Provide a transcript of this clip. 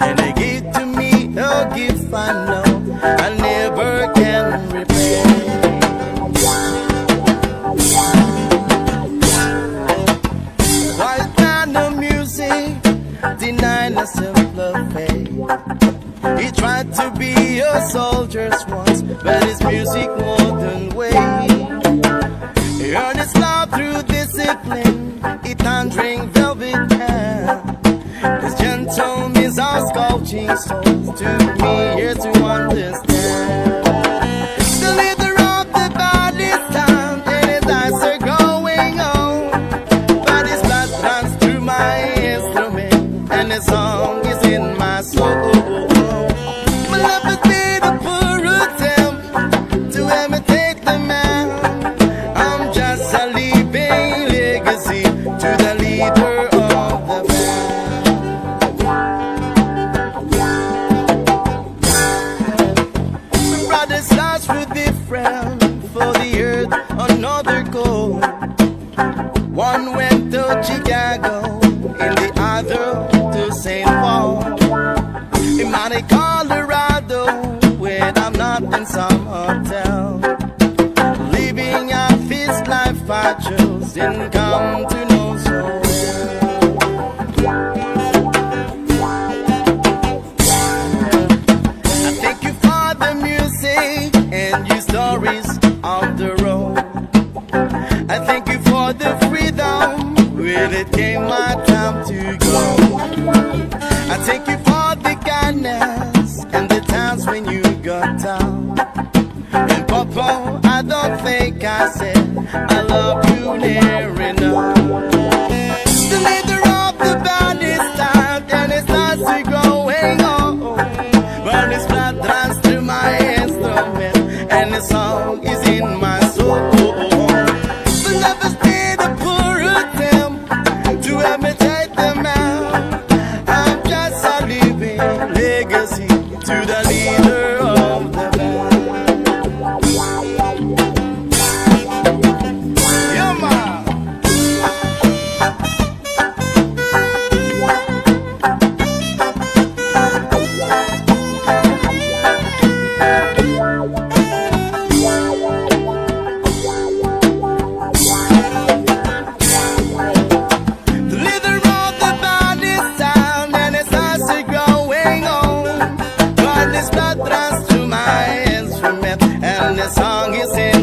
And he gave to me a gift I know I never can repay. While kind of music denying a simpler faith. He tried to be a soldier once, but his music wouldn't wait. He earned his love through discipline, Gentle means our sculpting souls took me here to understand. The of the time, and going on. But blood runs through my instrument, and his song is in my soul. For the earth, another goal. One went to Chicago, and the other to St. Paul. In Monte Colorado, when I'm not in some hotel. Living a feast life I chose, didn't I don't think I said I love you near enough. The leader of the band is tired and it starts to growing old. But his blood runs through my instrument and the song is in my and the song is in